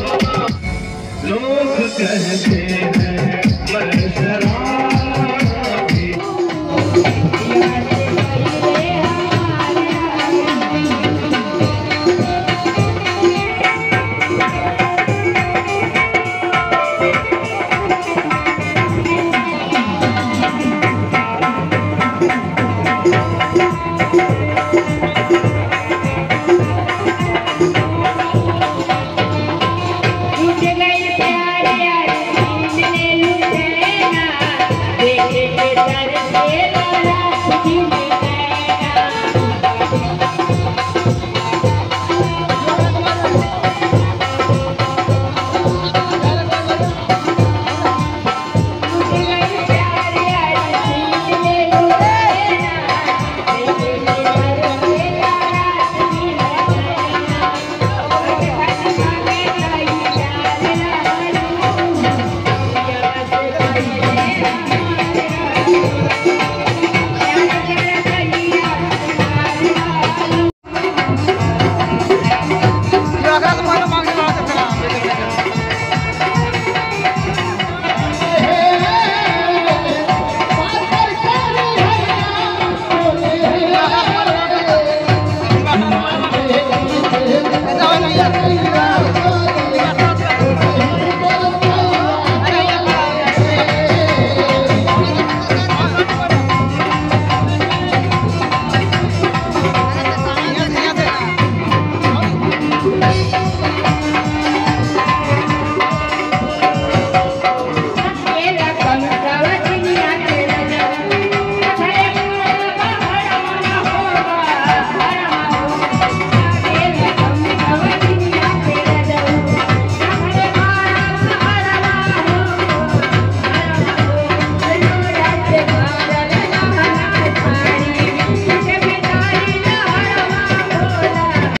लोग Hãy subscribe Thank